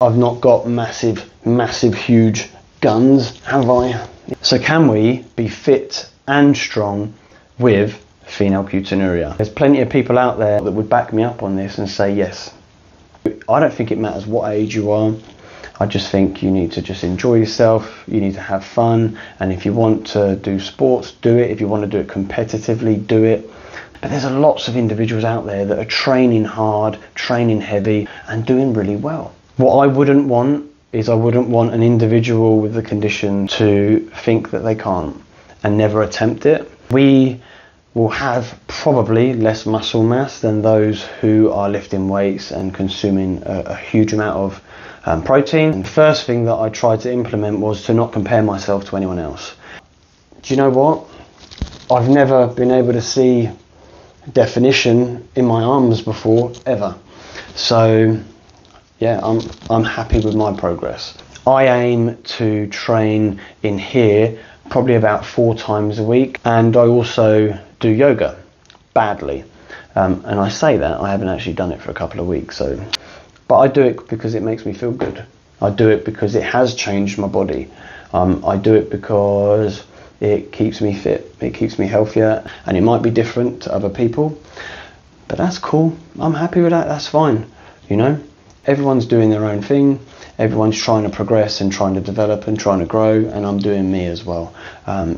I've not got massive, massive, huge guns, have I? So can we be fit and strong with phenylketonuria? There's plenty of people out there that would back me up on this and say yes. I don't think it matters what age you are. I just think you need to just enjoy yourself, you need to have fun, and if you want to do sports, do it. If you want to do it competitively, do it. But there's lots of individuals out there that are training hard, training heavy, and doing really well. What I wouldn't want is I wouldn't want an individual with the condition to think that they can't and never attempt it. We will have probably less muscle mass than those who are lifting weights and consuming a, a huge amount of um, protein. And the first thing that I tried to implement was to not compare myself to anyone else. Do you know what? I've never been able to see definition in my arms before ever. So yeah, I'm I'm happy with my progress. I aim to train in here probably about four times a week, and I also do yoga badly. Um, and I say that I haven't actually done it for a couple of weeks, so but I do it because it makes me feel good. I do it because it has changed my body. Um, I do it because it keeps me fit, it keeps me healthier, and it might be different to other people, but that's cool. I'm happy with that. That's fine. You know, everyone's doing their own thing. Everyone's trying to progress and trying to develop and trying to grow, and I'm doing me as well. Um,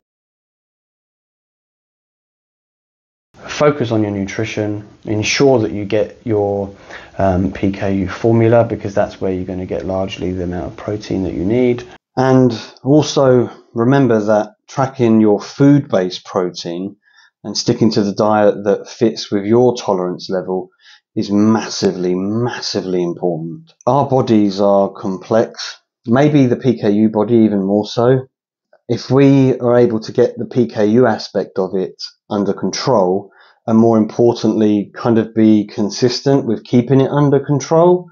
focus on your nutrition, ensure that you get your um, PKU formula because that's where you're going to get largely the amount of protein that you need. And also remember that tracking your food based protein and sticking to the diet that fits with your tolerance level is massively, massively important. Our bodies are complex, maybe the PKU body even more so. If we are able to get the PKU aspect of it under control, and more importantly, kind of be consistent with keeping it under control,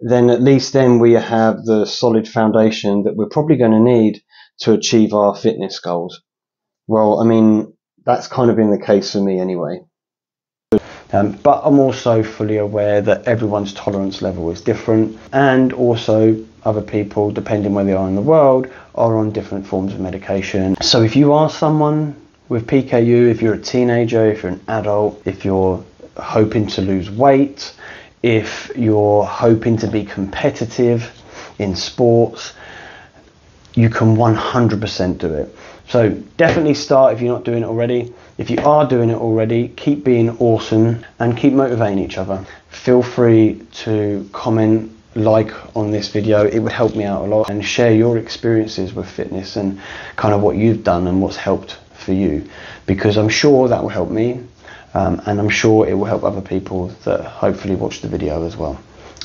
then at least then we have the solid foundation that we're probably going to need to achieve our fitness goals. Well, I mean, that's kind of been the case for me anyway. Um, but I'm also fully aware that everyone's tolerance level is different, and also other people, depending where they are in the world, are on different forms of medication. So if you are someone with PKU, if you're a teenager, if you're an adult, if you're hoping to lose weight, if you're hoping to be competitive in sports, you can 100% do it. So definitely start if you're not doing it already. If you are doing it already, keep being awesome and keep motivating each other. Feel free to comment, like on this video, it would help me out a lot and share your experiences with fitness and kind of what you've done and what's helped for you because I'm sure that will help me um, and I'm sure it will help other people that hopefully watch the video as well.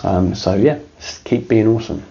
Um, so yeah, keep being awesome.